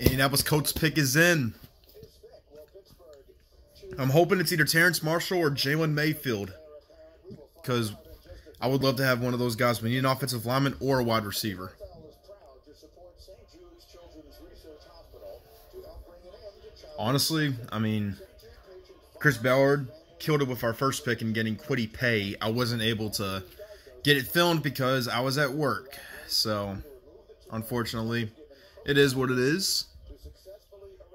Indianapolis Colts pick is in. I'm hoping it's either Terrence Marshall or Jalen Mayfield. Because I would love to have one of those guys. We need an offensive lineman or a wide receiver. Honestly, I mean, Chris Ballard killed it with our first pick and getting Kwity Paye. I wasn't able to get it filmed because I was at work. So, unfortunately, it is what it is.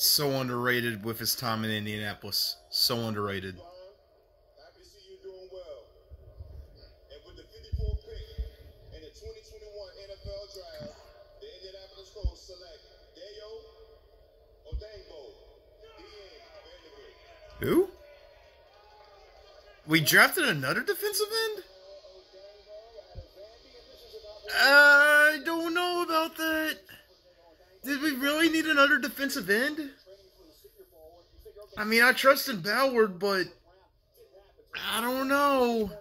So underrated with his time in Indianapolis. So underrated. Who? We drafted another defensive end? Need another defensive end? I mean, I trust in Ballard, but I don't know.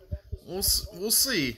We'll we'll see.